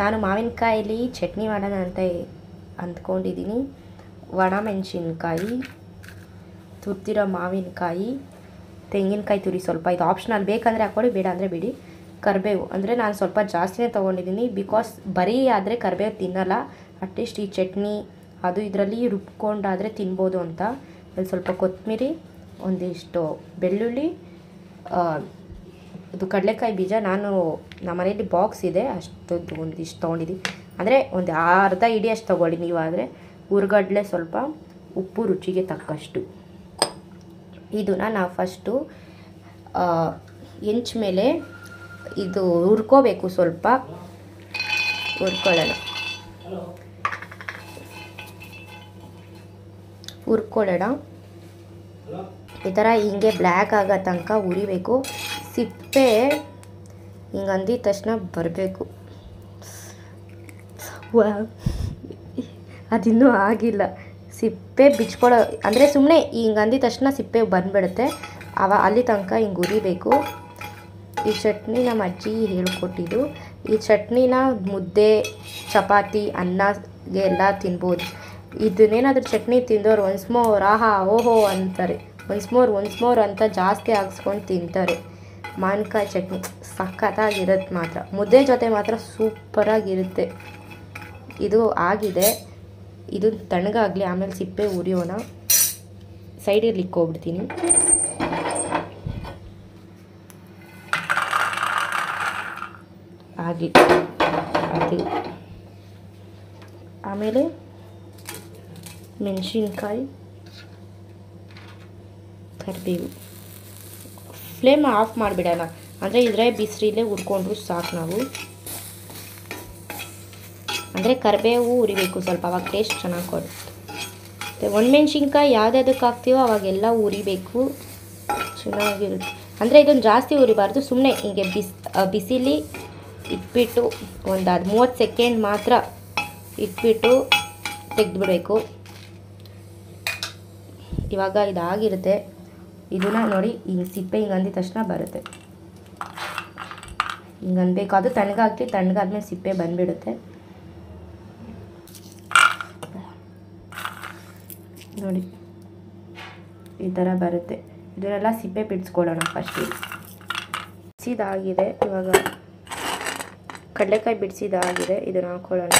ನಾನು ಮಾವಿನಕಾಯಲ್ಲಿ ಚಟ್ನಿ ಮಾಡೋಣ ಅಂತ ಅಂದ್ಕೊಂಡಿದ್ದೀನಿ. ಒಣಮೆಣಸಿನ್ಕಾಯಿ ತುರ್ತಿರೋ ಮಾವಿನಕಾಯಿ, ತೆಂಗಿನಕಾಯಿ ತುರಿ ಸ್ವಲ್ಪ ಇದು ಆಪ್ಷನಲ್ ಬೇಕಂದರೆ ಹಾಕ್ಕೊಳ್ಳಿ, ಬೇಡ ಅಂದರೆ ಬಿಡಿ. ಕರಿಬೇವು, ಅಂದರೆ ನಾನು ಸ್ವಲ್ಪ ಜಾಸ್ತಿನೇ ತೊಗೊಂಡಿದ್ದೀನಿ. ಬಿಕಾಸ್ ಬರೀ ಆದರೆ ಕರಿಬೇವು ತಿನ್ನಲ್ಲ. ಅಟ್ಲೀಸ್ಟ್ ಈ ಚಟ್ನಿ, ಅದು ಇದರಲ್ಲಿ ರುಬ್ಕೊಂಡಾದರೆ ತಿನ್ಬೋದು ಅಂತ. ಸ್ವಲ್ಪ ಕೊತ್ತಂಬರಿ, ಒಂದಿಷ್ಟು ಬೆಳ್ಳುಳ್ಳಿ ಇದು ಕಡಲೆಕಾಯಿ ಬೀಜ. ನಾನು ನಮ್ಮ ಮನೆಯಲ್ಲಿ ಬಾಕ್ಸ್ ಇದೆ. ಅಷ್ಟೊಂದು ಒಂದಿಷ್ಟು ತೊಗೊಂಡಿದ್ದೀನಿ ಅಂದರೆ ಒಂದು ಅರ್ಧ ಇಡಿ ಅಷ್ಟು ತೊಗೊಳ್ಳಿ ನೀವಾದರೆ. ಹುರ್ಗಡ್ಲೆ ಸ್ವಲ್ಪ ಉಪ್ಪು ರುಚಿಗೆ ತಕ್ಕಷ್ಟು. ಇದನ್ನು ನಾವು ಫಸ್ಟು ಎಂಚ್ ಮೇಲೆ ಇದು ಹುರ್ಕೋಬೇಕು ಸ್ವಲ್ಪ. ಹುರ್ಕೊಳ್ಳೋಣ. ಹುರ್ಕೊಳ್ಳೋಣ. ಈ ಥರ ಹಿಂಗೆ ಬ್ಲ್ಯಾಕ್ ಆಗೋ ತನಕ ಉರಿಬೇಕು ಸಿಪ್ಪೆ ಹಿಂಗೆ ಅಂದಿದ ತಕ್ಷಣ ಬರಬೇಕು. ಅದಿನ್ನೂ ಆಗಿಲ್ಲ. ಸಿಪ್ಪೆ ಬಿಚ್ಕೊಳ್ಳೋ ಅಂದರೆ ಸುಮ್ಮನೆ ಹಿಂಗೆ ಅಂದಿದ ತಕ್ಷಣ ಸಿಪ್ಪೆ ಬಂದುಬಿಡುತ್ತೆ. ಅವ ಅಲ್ಲಿ ತನಕ ಹಿಂಗೆ ಉರಿಬೇಕು. ಈ ಚಟ್ನಿ ನಮ್ಮ ಅಜ್ಜಿ ಹೇಳ್ಕೊಟ್ಟಿದ್ದು. ಈ ಚಟ್ನಿನ ಮುದ್ದೆ, ಚಪಾತಿ ಅನ್ನಗೆ ಎಲ್ಲ ತಿನ್ಬೋದು. ಇದನ್ನೇನಾದ್ರೂ ಚಟ್ನಿ ತಿಂದವ್ರು ಒನ್ಸ್ ಮೋರ್ ಆಹಾ, ಓಹೋ ಅಂತಾರೆ. ಒನ್ಸ್ ಮೋರ್ ಒನ್ಸ್ ಮೋರ್ ಅಂತ ಜಾಸ್ತಿ ಹಾಕ್ಸ್ಕೊಂಡು ತಿಂತಾರೆ. ಮಾವಿನಕಾಯಿ ಚಟ್ನಿ ಸಖತ್ತಾಗಿರುತ್ತೆ ಮಾತ್ರ. ಮುದ್ದೆ ಜೊತೆ ಮಾತ್ರ ಸೂಪರಾಗಿರುತ್ತೆ. ಇದು ಆಗಿದೆ. ಇದು ತಣ್ಣಗಾಗಲಿ, ಆಮೇಲೆ ಸಿಪ್ಪೆ ಉರಿಯೋಣ. ಸೈಡಲ್ಲಿ ಇಕ್ಕೋಗ್ಬಿಡ್ತೀನಿ ಆಗಲಿ ಅದು ಆಮೇಲೆ ಮೆಣಸಿನ್ಕಾಯಿ, ಕರಿಬೇವು. ಫ್ಲೇಮ್ ಆಫ್ ಮಾಡಿಬಿಡೋಣ. ಅಂದರೆ ಇದ್ರೆ ಬಿಸಿಲೇ ಹುರ್ಕೊಂಡ್ರು ಸಾಕು ನಾವು. ಅಂದರೆ ಕರಿಬೇವು ಉರಿಬೇಕು ಸ್ವಲ್ಪ, ಅವಾಗ ಟೇಸ್ಟ್ ಚೆನ್ನಾಗಿ ಕೊಡುತ್ತೆ. ಮತ್ತು ಒಣಮೆಣ್ಸಿನ್ಕಾಯಿ ಯಾವ್ದಾದಕ್ಕೆ ಹಾಕ್ತೀವೋ ಅವಾಗೆಲ್ಲ ಉರಿಬೇಕು ಚೆನ್ನಾಗಿರುತ್ತೆ. ಅಂದರೆ ಇದೊಂದು ಜಾಸ್ತಿ ಉರಿಬಾರ್ದು ಸುಮ್ಮನೆ ಹೀಗೆ ಬಿಸಿ ಬಿಸಿಲಿ ಇಟ್ಬಿಟ್ಟು ಒಂದು ಅದು ಮೂವತ್ತು ಸೆಕೆಂಡ್ ಮಾತ್ರ ಇಟ್ಬಿಟ್ಟು ತೆಗೆದುಬಿಡಬೇಕು. ಇವಾಗ ಇದಾಗಿರುತ್ತೆ. ಇದನ್ನ ನೋಡಿ ಹಿಂಗೆ ಸಿಪ್ಪೆ ಹಿಂಗೆ ಅಂದಿದ ತಕ್ಷಣ ಬರುತ್ತೆ. ಹಿಂಗೆ ಅನ್ಬೇಕು ಅದು ತಣ್ಣಗಾಗ್ತಿ ತಣ್ಣಗಾದ್ಮೇಲೆ ಸಿಪ್ಪೆ ಬಂದ್ಬಿಡುತ್ತೆ. ನೋಡಿ, ಈ ಥರ ಬರುತ್ತೆ. ಇದನ್ನೆಲ್ಲ ಸಿಪ್ಪೆ ಬಿಡಿಸ್ಕೊಳ್ಳೋಣ ಫಸ್ಟಿಗೆ ಬಿಡಿಸಿದಾಗಿದೆ, ಇವಾಗ ಕಡಲೆಕಾಯಿ ಬಿಡಿಸಿದಾಗಿದೆ, ಇದನ್ನು ಹಾಕೊಳ್ಳೋಣ.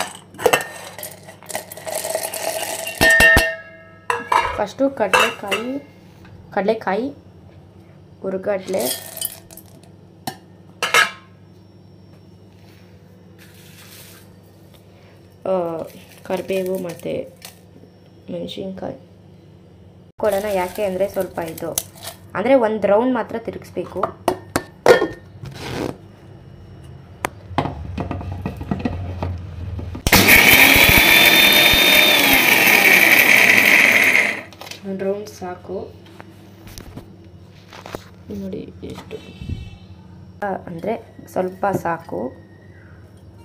ಫಸ್ಟು ಕಡಲೆಕಾಯಿ ಕಡಲೆಕಾಯಿ, ಹುರ್ಗಡ್ಲೆ ಕರಿಬೇವು ಮತ್ತು ಮೆಣಸಿನ್ಕಾಯಿ. ಕೊಡೋಣ ಯಾಕೆ ಅಂದರೆ ಸ್ವಲ್ಪ ಇದು. ಅಂದರೆ ಒಂದು ರೌಂಡ್ ಮಾತ್ರ ತಿರುಗಿಸ್ಬೇಕು. ಒಂದು ರೌಂಡ್ ಸಾಕು. ನೋಡಿ ಎಷ್ಟು. ಅಂದರೆ ಸ್ವಲ್ಪ ಸಾಕು.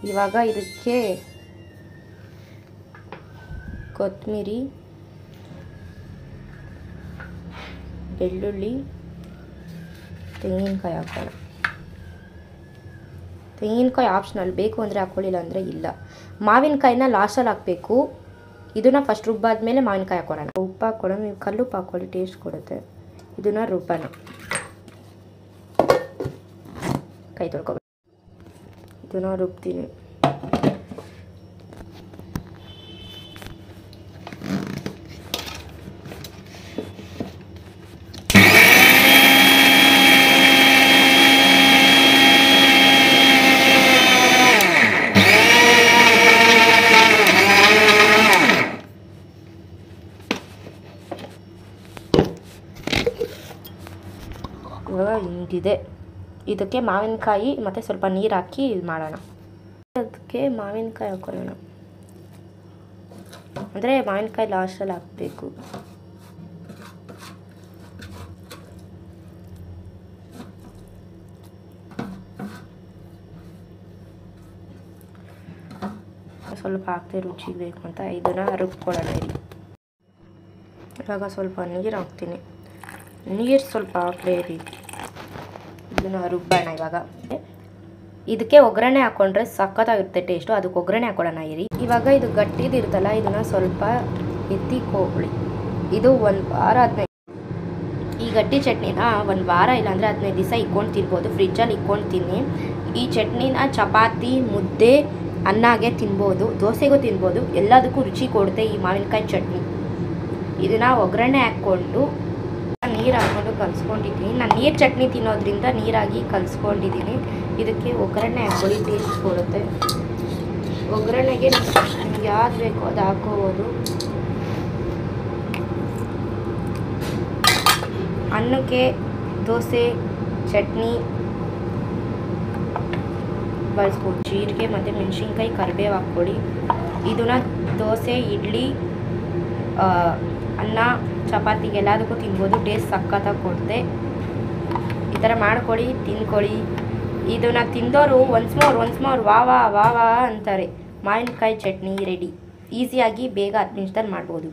ಇವಾಗ ಇದಕ್ಕೆ ಕೊತ್ತಂಬರಿ ಬೆಳ್ಳುಳ್ಳಿ, ತೆಂಗಿನಕಾಯಿ ಹಾಕೋಣ. ತೆಂಗಿನಕಾಯಿ ಆಪ್ಷನಲ್ ಬೇಕು ಅಂದರೆ ಹಾಕ್ಕೊಳ್ಳಿಲ್ಲ ಅಂದರೆ ಇಲ್ಲ. ಮಾವಿನಕಾಯಿನ ಲಾಸ್ಟಲ್ಲಿ ಹಾಕಬೇಕು. ಇದನ್ನು ಫಸ್ಟ್ ರುಬ್ಬಾದ್ಮೇಲೆ ಮಾವಿನಕಾಯಿ ಹಾಕೋಣ. ಉಪ್ಪು ಹಾಕ್ಕೊಳ್ಳೋಣ ನೀವು ಕಲ್ಲುಪ್ಪು ಹಾಕ್ಕೊಳ್ಳಿ ಟೇಸ್ಟ್ ಕೊಡುತ್ತೆ. ಇದನ್ನು ರುಬ್ಬಣ ಕೈ ತೊಳ್ಕೊಬೇಕು ಇದನ್ನು ರುಬ್ತೀನಿ ಇವಾಗ ಹಿಂಗಿದೆ ಇದಕ್ಕೆ ಮಾವಿನಕಾಯಿ ಮತ್ತು ಸ್ವಲ್ಪ ನೀರು ಹಾಕಿ ಇದು ಮಾಡೋಣ. ಅದಕ್ಕೆ ಮಾವಿನಕಾಯಿ ಹಾಕೊಳ್ಳೋಣ ಅಂದರೆ ಮಾವಿನಕಾಯಿ ಲಾಸ್ಟಲ್ಲಿ ಹಾಕಬೇಕು. ಸ್ವಲ್ಪ ಹಾಕ್ತೆ ರುಚಿಗೆ ಬೇಕು ಅಂತ ಇದನ್ನು ರುಬ್ಕೊಳ್ಳೋಣ ಇಲ್ಲಿ. ಇವಾಗ ಸ್ವಲ್ಪ ನೀರು ಹಾಕ್ತೀನಿ. ನೀರು ಸ್ವಲ್ಪ ಹಾಕಲೇ ರೀತಿ ಇದನ್ನು ರುಬ್ಬೋಣ ಇವಾಗ. ಇದಕ್ಕೆ ಒಗ್ಗರಣೆ ಹಾಕೊಂಡ್ರೆ ಸಖತ್ತಾಗಿರುತ್ತೆ ಟೇಸ್ಟು ಅದಕ್ಕೆ ಒಗ್ಗರಣೆ ಹಾಕೊಳ್ಳೋಣ ಇರಿ. ಇವಾಗ ಇದು ಗಟ್ಟಿದಿರುತ್ತಲ್ಲ ಇದನ್ನು ಸ್ವಲ್ಪ ಎತ್ತಿ ಕೋಳಿ ಇದು ಒಂದು ವಾರ ಹದಿನೈದು ಈ ಗಟ್ಟಿ ಚಟ್ನಿನ ಒಂದು ವಾರ ಇಲ್ಲಾಂದರೆ ಹದಿನೈದು ದಿವಸ ಇಕ್ಕೊಂಡು ತಿನ್ಬೋದು. ಫ್ರಿಜ್ಜಲ್ಲಿ ತಿನ್ನಿ. ಈ ಚಟ್ನಿನ ಚಪಾತಿ, ಮುದ್ದೆ, ಅನ್ನಾಗೆ ತಿನ್ಬೋದು. ದೋಸೆಗೂ ತಿನ್ಬೋದು. ಎಲ್ಲದಕ್ಕೂ ರುಚಿ ಕೊಡುತ್ತೆ ಈ ಮಾವಿನಕಾಯಿ ಚಟ್ನಿ. ಇದನ್ನು ಒಗ್ಗರಣೆ ಹಾಕ್ಕೊಂಡು ನೀರು ಹಾಕೊಂಡು ಕಲಿಸ್ಕೊಂಡಿದ್ದೀನಿ. ನಾನು ನೀರು ಚಟ್ನಿ ತಿನ್ನೋದ್ರಿಂದ ನೀರಾಗಿ ಕಲಿಸ್ಕೊಂಡಿದ್ದೀನಿ. ಇದಕ್ಕೆ ಒಗ್ಗರಣೆ ಹಾಕ್ಕೊಳ್ಳಿ ಟೇಸ್ಟ್ ಕೊಡುತ್ತೆ. ಒಗ್ಗರಣೆಗೆ ನಿಮ್ಗೆ ಯಾವ್ದು ಬೇಕೋ ಅದು ಹಾಕೋಬೋದು ಅನ್ನಕ್ಕೆ ದೋಸೆ, ಚಟ್ನಿ, ಬಳಸ್ಬೋದು. ಜೀರಿಗೆ ಮತ್ತು ಮೆಣಸಿನ್ಕಾಯಿ ಕರಿಬೇವು ಹಾಕ್ಕೊಡಿ ಇದನ್ನ ದೋಸೆ, ಇಡ್ಲಿ ಅನ್ನ ಚಪಾತಿಗೆ ಎಲ್ಲದಕ್ಕೂ ತಿನ್ಬೋದು ಟೇಸ್ಟ್ ಸಕ್ಕತ್ತಾಗಿ ಕೊಡುತ್ತೆ. ಈ ಥರ ಮಾಡ್ಕೊಳ್ಳಿ ತಿನ್ಕೊಳ್ಳಿ ಇದನ್ನ ತಿಂದೋರು ಒನ್ಸ್ ಮೋರ್ ಒನ್ಸ್ ಮೋರ್ ವಾ ವಾ ವಾ ವಾ ಅಂತಾರೆ. ಮಾವಿನಕಾಯಿ ಚಟ್ನಿ ರೆಡಿ ಈಸಿಯಾಗಿ ಬೇಗ ಹತ್ತು ನಿಮಿಷದಲ್ಲಿ ಮಾಡ್ಬೋದು.